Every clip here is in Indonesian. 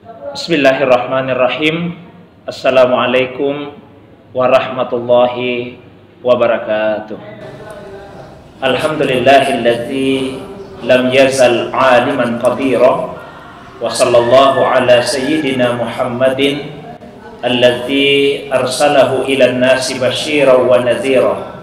Bismillahirrahmanirrahim. Assalamualaikum warahmatullahi wabarakatuh. Alhamdulillahilladzi lam yazal aliman qadira wa sallallahu ala sayyidina Muhammadin alladzi arsalahu ila nasi basyiran wa nadhira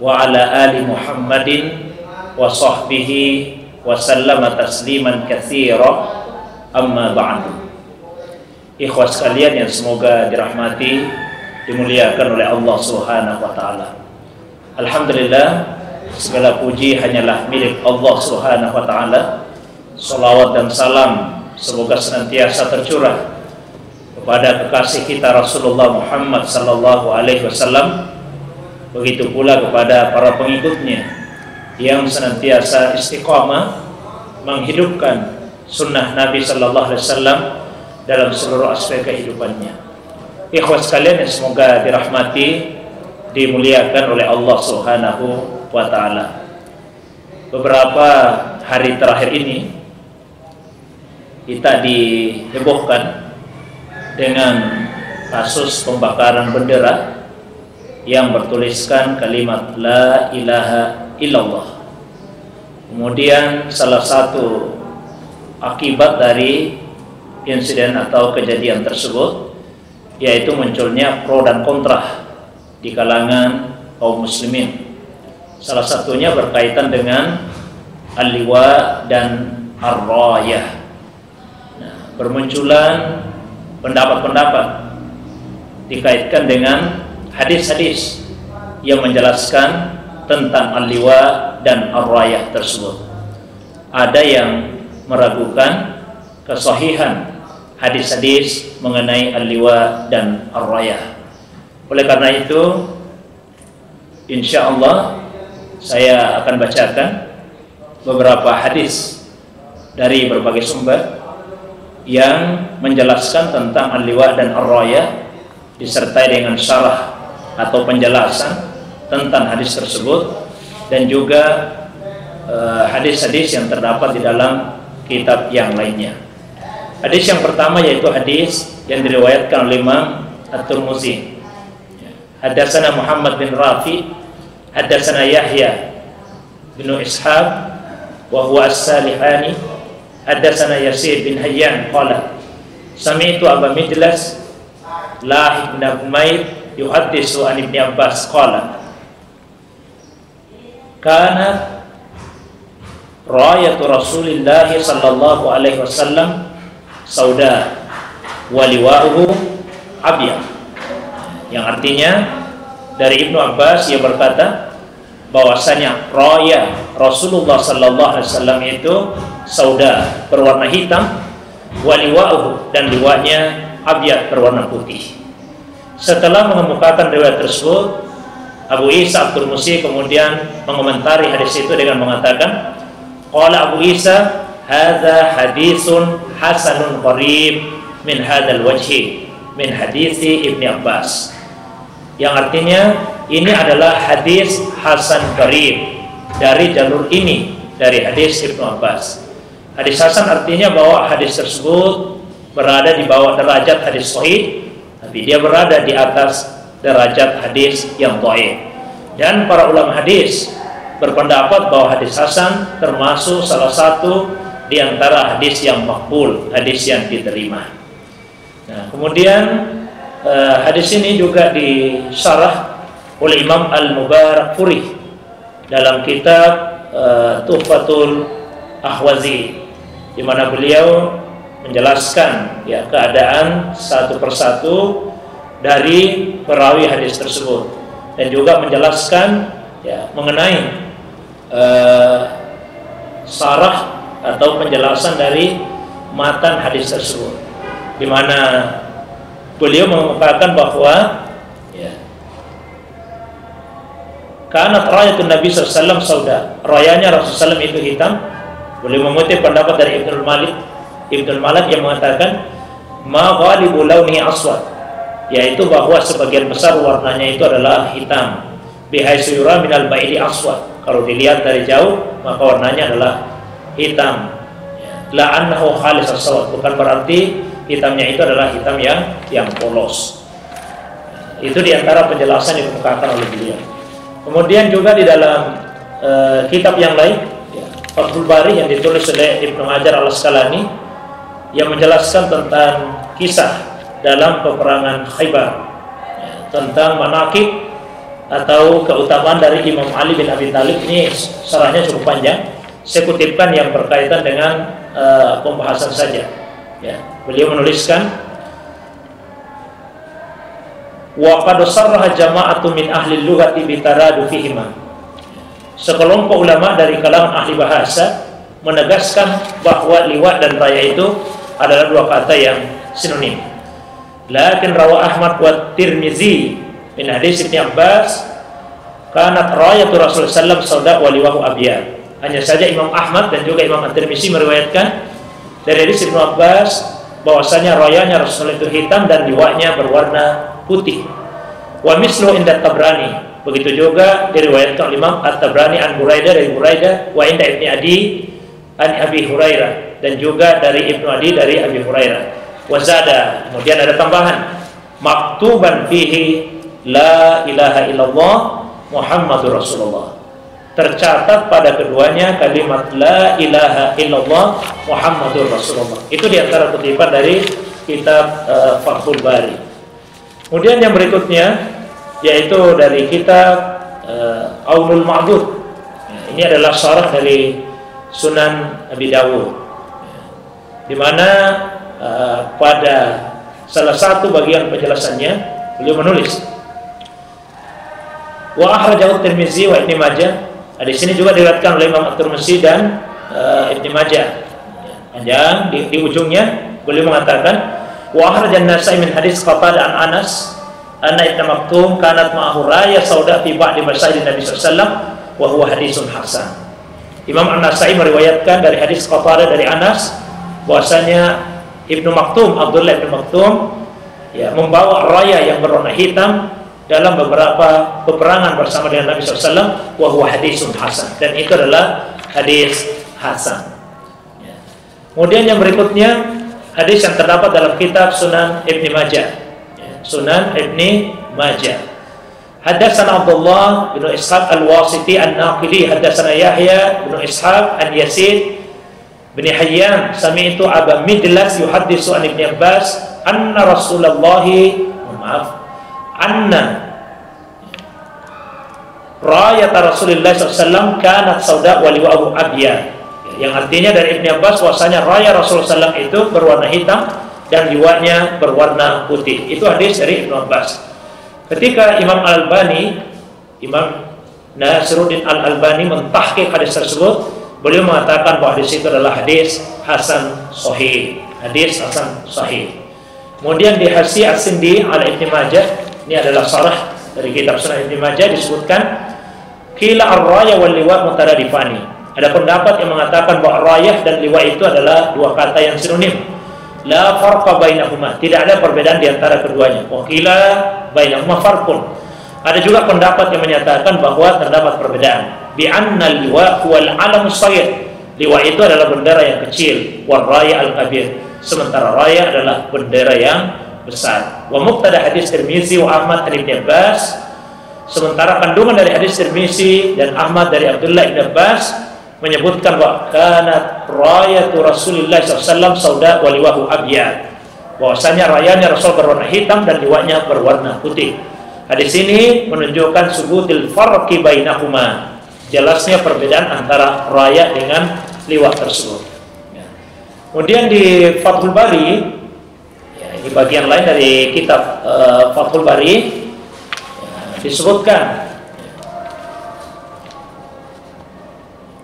wa ala ali Muhammadin wa sahbihi wa sallama tasliman katsira amma ba'du ikhwas sekalian yang semoga dirahmati dimuliakan oleh Allah Subhanahu wa taala. Alhamdulillah segala puji hanyalah milik Allah Subhanahu wa taala. Salawat dan salam semoga senantiasa tercurah kepada kekasih kita Rasulullah Muhammad sallallahu alaihi wasallam begitu pula kepada para pengikutnya yang senantiasa istiqamah menghidupkan sunnah Nabi sallallahu alaihi wasallam dalam seluruh aspek kehidupannya. Ikhwas sekalian yang semoga dirahmati, dimuliakan oleh Allah Subhanahu wa taala. Beberapa hari terakhir ini kita dihebohkan dengan kasus pembakaran bendera yang bertuliskan kalimat la ilaha illallah. Kemudian salah satu akibat dari insiden atau kejadian tersebut yaitu munculnya pro dan kontra di kalangan kaum muslimin. Salah satunya berkaitan dengan al-liwa dan ar-rayah. Nah, bermunculan pendapat-pendapat dikaitkan dengan hadis-hadis yang menjelaskan tentang al-liwa dan ar-rayah tersebut. Ada yang meragukan kesahihan hadis-hadis mengenai al-liwa dan ar-rayah. Oleh karena itu, insya Allah saya akan bacakan beberapa hadis dari berbagai sumber yang menjelaskan tentang al-liwa dan ar-rayah disertai dengan syarah atau penjelasan tentang hadis tersebut dan juga eh, hadis-hadis uh, yang terdapat di dalam kitab yang lainnya. Hadis yang pertama yaitu hadis yang diriwayatkan oleh Imam At-Tirmizi. Hadatsana Muhammad bin Rafi, hadatsana Yahya bin Ishaq wa huwa As-Salihani, hadatsana Yasir bin Hayyan qala Sami'tu Abu Midlas Lah bin Umair yuhaddisu an Ibnu Abbas qala Kana rayatu Rasulillah sallallahu alaihi wasallam sauda waliwa'uhu abyad yang artinya dari Ibnu Abbas ia berkata bahwasanya raya Rasulullah sallallahu alaihi wasallam itu sauda berwarna hitam waliwa'uhu dan liwanya abyad berwarna putih. Setelah mengemukakan riwayat tersebut Abu Isa Abdul Musi kemudian mengomentari hadis itu dengan mengatakan qala Abu Isa hadza hadisun hasanun qarib min hadzal wajhi min hadisi Ibnu Abbas. Yang artinya ini adalah hadis hasan qarib dari jalur ini dari hadis Ibnu Abbas. Hadis hasan artinya bahwa hadis tersebut berada di bawah derajat hadis sahih tapi dia berada di atas derajat hadis yang dhaif. Dan para ulama hadis berpendapat bahwa hadis hasan termasuk salah satu di antara hadis yang makbul, hadis yang diterima. Nah, kemudian uh, hadis ini juga disyarah oleh Imam Al-Mubarak Furi dalam kitab uh, Tuhfatul Ahwazi di mana beliau menjelaskan ya keadaan satu persatu dari perawi hadis tersebut dan juga menjelaskan ya mengenai uh, sarah atau penjelasan dari matan hadis tersebut. Di mana beliau mengungkapkan bahwa ya, karena rayatun Nabi SAW sauda rayanya Rasulullah SAW itu hitam. Beliau mengutip pendapat dari Ibnu Malik. Ibnu Malik yang mengatakan ma ghalibu launi aswad yaitu bahwa sebagian besar warnanya itu adalah hitam. Bihaitsu yura minal ba'idi aswad. Kalau dilihat dari jauh maka warnanya adalah hitam la annahu khalis as bukan berarti hitamnya itu adalah hitam yang yang polos. Itu di antara penjelasan yang dikemukakan oleh beliau. Kemudian juga di dalam uh, kitab yang lain, ya, Fathul Bari yang ditulis oleh Ibnu Hajar al Asqalani yang menjelaskan tentang kisah dalam peperangan Khaybar ya, tentang manakib atau keutamaan dari Imam Ali bin Abi Thalib ini sarahnya cukup panjang. Saya kutipkan yang berkaitan dengan uh, pembahasan saja. Ya, beliau menuliskan wa qad sarraha jama'atu min ahli lughati bitaradu fihima sekelompok ulama dari kalangan ahli bahasa menegaskan bahwa liwat dan raya itu adalah dua kata yang sinonim. Lakin rawa Ahmad wa Tirmizi min hadis Ibn Abbas kanat rayatu Rasul sallam sauda wa liwahu abiyad hanya saja Imam Ahmad dan juga Imam At-Tirmizi meriwayatkan dari hadis Ibn Abbas bahwasanya rayanya Rasul itu hitam dan liwanya berwarna putih. Wa mislu inda Tabrani. Begitu juga diriwayatkan oleh Imam At-Tabrani an Buraidah dari Buraidah wa inda Ibnu Adi an Abi Hurairah dan juga dari Ibnu Adi dari Abi Hurairah. Wa zada, kemudian ada tambahan maktuban fihi la ilaha illallah Muhammadur Rasulullah. Tercatat pada keduanya kalimat la ilaha illallah Muhammadur Rasulullah. Itu di antara kutipan dari kitab uh, Fathul Bari. Kemudian yang berikutnya yaitu dari kitab uh, Aulul Ma'bud. Ini adalah syarah dari Sunan Abi Dawud. Di mana uh, pada salah satu bagian penjelasannya beliau menulis Wa akhrajahu Tirmizi wa Ibnu Majah. Di sini juga diriwayatkan oleh Imam At-Tirmizi dan uh, Ibnu Majah. Panjang di, di ujungnya beliau mengatakan Wa akhrajan Nasai min hadis Qatada an Anas anna Ibnu Maktum kanat ma'ahu raya sauda fi ba'di masajid Nabi sallallahu wa huwa hadisun hasan. Imam An-Nasai meriwayatkan dari hadis Qatada dari Anas bahwasanya Ibnu Maktum Abdullah Ibnu Maktum ya membawa raya yang berwarna hitam dalam beberapa peperangan bersama dengan Nabi SAW wa huwa hadisun hasan dan itu adalah hadis hasan. Ya. Kemudian yang berikutnya hadis yang terdapat dalam kitab Sunan Ibni Majah. Ya, Sunan Ibni Majah. Hadatsana Abdullah bin Ishaq Al-Wasiti An-Naqili hadatsana Yahya bin Ishaq an Yazid bin Hayyan sami'tu Aba Midlas yuhaddisu an Ibn Abbas anna Rasulullah maaf anna rayat Rasulullah SAW kanat sauda wa liwa'u abiyah yang artinya dari Ibn Abbas bahwasanya raya Rasulullah SAW itu berwarna hitam dan liwatnya berwarna putih. Itu hadis dari Ibn Abbas. Ketika Imam Al-Albani, Imam Nasiruddin Al-Albani mentahkik hadis tersebut, beliau mengatakan bahwa hadis itu adalah hadis Hasan Sahih. Hadis Hasan Sahih. Kemudian di Hasi As-Sindi al Ibn Majah, ini adalah sarah dari kitab Sunan Ibn Majah disebutkan Kila ar-raya wal liwa mutaradifani ada pendapat yang mengatakan bahwa rayah dan liwa itu adalah dua kata yang sinonim. La farqa bainahuma. Tidak ada perbedaan di antara keduanya. Wakila bainahuma farqun. Ada juga pendapat yang menyatakan bahwa terdapat perbedaan. Bi anna liwa wal alam sayyid. Liwa itu adalah bendera yang kecil, war raya al-kabir. Sementara raya adalah bendera yang besar. Wa muqtada hadis Tirmizi wa Ahmad an Ibn Abbas Sementara kandungan dari hadis Tirmizi dan Ahmad dari Abdullah Ibn Abbas menyebutkan bahwa kanat rayatu Rasulullah SAW sauda waliwahu abyad. Bahwasanya rayanya Rasul berwarna hitam dan liwanya berwarna putih. Hadis ini menunjukkan subutil farqi bainahuma. Jelasnya perbedaan antara raya dengan liwat tersebut. Ya. Kemudian di Fathul Bari, di bagian lain dari kitab uh, Fathul Bari ya, disebutkan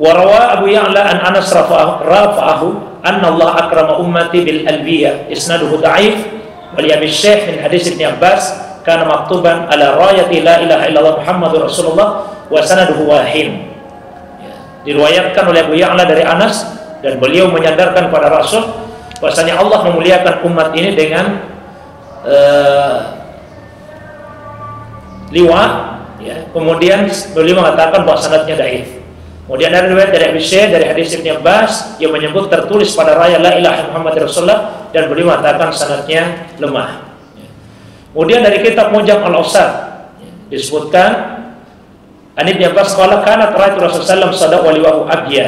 Warawa Abu Ya'la an Anas rafa'ahu anna Allah akrama ummati bil albiyah isnaduhu da'if wal yabi syekh min hadis Ibn Abbas kana maktuban ala rayati la ilaha illallah Muhammadur Rasulullah wa sanaduhu wahim diriwayatkan oleh Abu Ya'la dari Anas dan beliau menyadarkan pada Rasul bahwasanya Allah memuliakan umat ini dengan uh, liwa ya. kemudian beliau mengatakan bahwa sanadnya daif Kemudian ada riwayat dari Abi dari hadis Ibnu Abbas yang menyebut tertulis pada raya la ilaha Muhammad Rasulullah dan beliau mengatakan sanadnya lemah. Kemudian dari kitab Mujam Al-Ausar disebutkan An Ibnu Abbas qala kana ra'aytu Rasulullah sallallahu alaihi wasallam abya.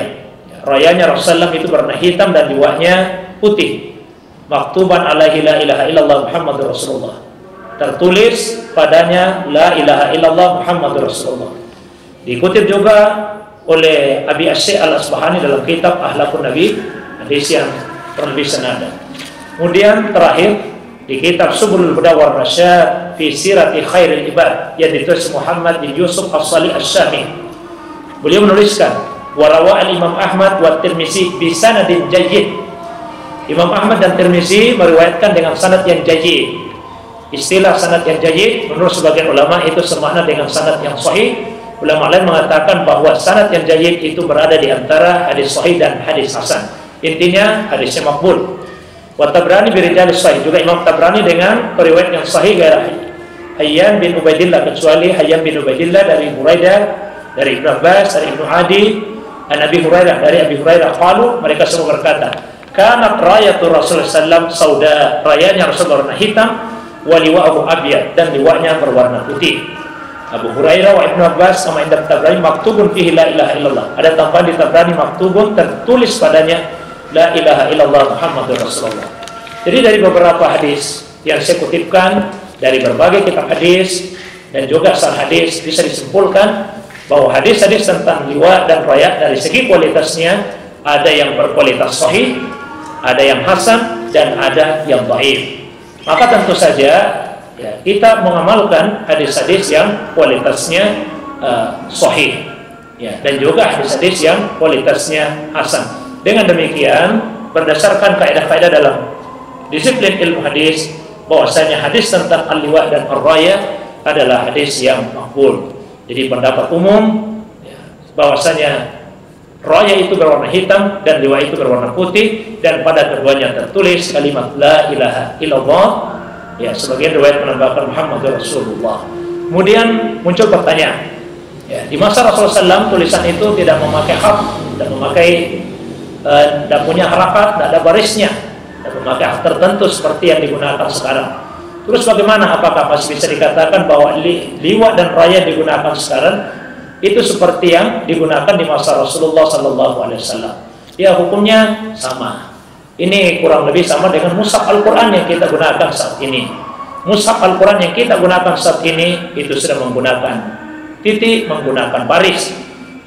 Rayanya Rasulullah itu berwarna hitam dan liwanya putih. Maktuban alaihi la ilaha illallah Muhammadur Rasulullah. Tertulis padanya la ilaha illallah Muhammadur Rasulullah. Dikutip juga oleh Abi Asyik Al-Asbahani dalam kitab Ahlakun Nabi hadis yang lebih senada. Kemudian terakhir di kitab Subulul Huda war Rasyad fi Sirati Khairil Ibad yang ditulis Muhammad bin Yusuf As-Salih Asy-Syami. Beliau menuliskan warawa al-Imam Ahmad wa Tirmizi bi sanadin jayyid. Imam Ahmad dan Tirmizi meriwayatkan dengan sanad yang jayyid. Istilah sanad yang jayyid menurut sebagian ulama itu semakna dengan sanad yang sahih Ulama lain mengatakan bahwa sanad yang jayyid itu berada di antara hadis sahih dan hadis hasan. Intinya hadisnya makbul. Wa Tabrani birijal sahih. Juga Imam Tabrani dengan periwayat yang sahih gairah Hayyan bin Ubaidillah kecuali Hayyan bin Ubaidillah dari Buraidah, dari Ibnu Abbas, dari Ibnu Adi, dan Abi Hurairah dari Abi Hurairah qalu mereka semua berkata, "Kana rayatu Rasulullah sallam sauda." Rayanya Rasul berwarna hitam, wa liwa'uhu abyad dan liwanya berwarna putih. Abu Hurairah wa Ibnu Abbas sama Indah Tabrani maktubun fihi la ilaha illallah. Ada tambahan di Tabrani maktubun tertulis padanya la ilaha illallah Muhammadur Rasulullah. Jadi dari beberapa hadis yang saya kutipkan dari berbagai kitab hadis dan juga sang hadis bisa disimpulkan bahwa hadis-hadis tentang liwa dan raya dari segi kualitasnya ada yang berkualitas sahih, ada yang hasan dan ada yang baik. Maka tentu saja ya, kita mengamalkan hadis-hadis yang kualitasnya uh, sahih ya, dan juga hadis-hadis yang kualitasnya hasan. Dengan demikian, berdasarkan kaidah-kaidah dalam disiplin ilmu hadis, bahwasanya hadis tentang al-liwa dan ar-raya adalah hadis yang makbul. Jadi pendapat umum ya, bahwasanya raya itu berwarna hitam dan liwa itu berwarna putih dan pada keduanya tertulis kalimat la ilaha illallah Ya, sebagian riwayat menambahkan Muhammad Rasulullah. Kemudian muncul pertanyaan. Ya, di masa Rasulullah SAW tulisan itu tidak memakai hak, tidak memakai uh, tidak punya harakat, tidak ada barisnya, tidak memakai hak tertentu seperti yang digunakan sekarang. Terus bagaimana? Apakah masih bisa dikatakan bahwa li, liwat dan raya digunakan sekarang itu seperti yang digunakan di masa Rasulullah SAW? Ya hukumnya sama. Ini kurang lebih sama dengan mushaf Al-Quran yang kita gunakan saat ini. Mushaf Al-Quran yang kita gunakan saat ini itu sudah menggunakan titik, menggunakan baris.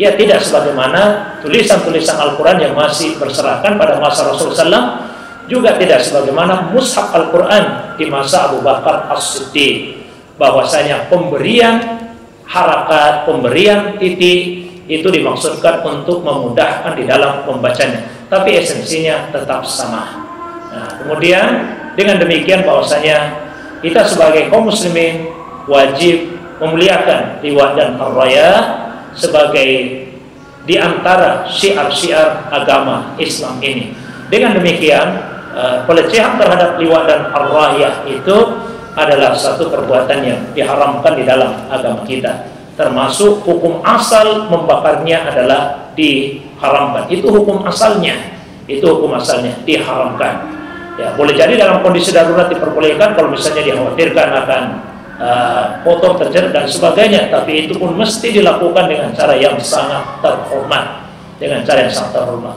Ya tidak sebagaimana tulisan-tulisan Al-Quran yang masih berserakan pada masa Rasulullah SAW juga tidak sebagaimana mushaf Al-Quran di masa Abu Bakar As-Siddiq bahwasanya pemberian harakat, pemberian titik itu dimaksudkan untuk memudahkan di dalam pembacanya tapi esensinya tetap sama. Nah, kemudian dengan demikian bahwasanya kita sebagai kaum muslimin wajib memuliakan liwat dan raya sebagai di antara syiar-syiar agama Islam ini. Dengan demikian, pelecehan terhadap liwat dan raya itu adalah satu perbuatan yang diharamkan di dalam agama kita. Termasuk hukum asal membakarnya adalah di haramkan. Itu hukum asalnya. Itu hukum asalnya diharamkan. Ya, boleh jadi dalam kondisi darurat diperbolehkan kalau misalnya dikhawatirkan akan uh, kotor terjerat dan sebagainya, tapi itu pun mesti dilakukan dengan cara yang sangat terhormat, dengan cara yang sangat terhormat.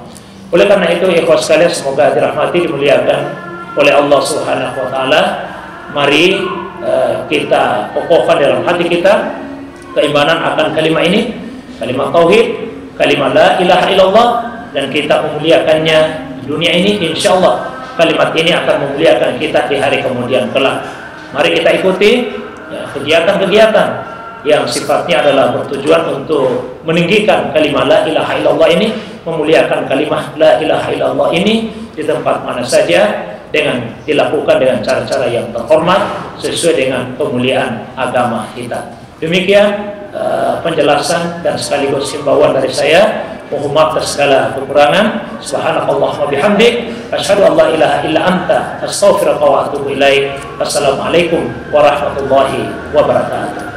Oleh karena itu, ikhwas sekalian semoga dirahmati dimuliakan oleh Allah Subhanahu wa taala. Mari uh, kita kokohkan dalam hati kita keimanan akan kalimat ini, kalimat tauhid kalimat la ilaha illallah dan kita memuliakannya di dunia ini. Insya Allah kalimat ini akan memuliakan kita di hari kemudian kelak. Mari kita ikuti ya, kegiatan-kegiatan ya, yang sifatnya adalah bertujuan untuk meninggikan kalimat la ilaha illallah ini memuliakan kalimat la ilaha illallah ini di tempat mana saja dengan dilakukan dengan cara-cara yang terhormat sesuai dengan kemuliaan agama kita. Demikian Eh, penjelasan dan sekaligus himbauan dari saya. Mohon maaf atas segala kekurangan. Subhanallah wa bihamdik. Asyhadu an la ilaha illa anta. Astaghfiruka wa atubu ilaik. Assalamualaikum warahmatullahi wabarakatuh